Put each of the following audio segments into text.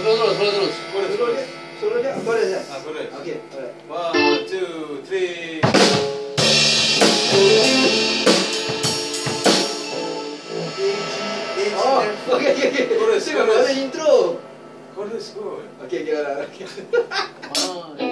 Terus terus terus terus. Terus terus. Chorus. Chorus. Okay. Chorus. One, two, three. Oh, okay, okay, okay. Chorus. Chorus. Intro. Chorus. Okay, okay, okay.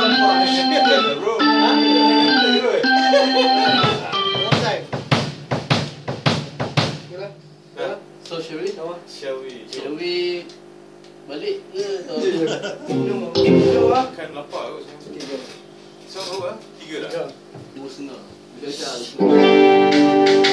So shall we? Shall we? Shall we balik ke atau minum ah. Kan lapar kot semua. Okey, jom. So, berapa? Tiga? Jom. dua setengah? Macam